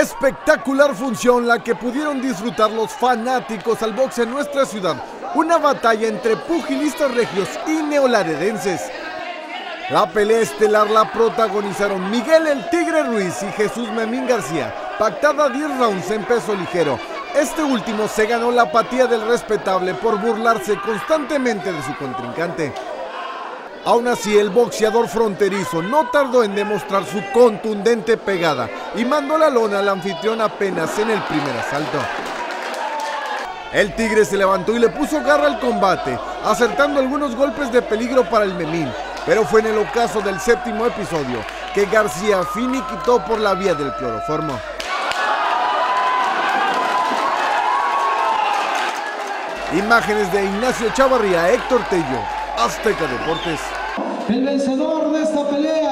Espectacular función la que pudieron disfrutar los fanáticos al box en nuestra ciudad. Una batalla entre pugilistas regios y neolaredenses. La pelea estelar la protagonizaron Miguel el Tigre Ruiz y Jesús Memín García, pactada 10 rounds en peso ligero. Este último se ganó la apatía del respetable por burlarse constantemente de su contrincante. Aún así, el boxeador fronterizo no tardó en demostrar su contundente pegada y mandó la lona al anfitrión apenas en el primer asalto. El tigre se levantó y le puso garra al combate, acertando algunos golpes de peligro para el Memín, pero fue en el ocaso del séptimo episodio que García finiquitó por la vía del cloroformo. Imágenes de Ignacio Chavarría, Héctor Tello, Azteca Deportes. El vencedor de esta pelea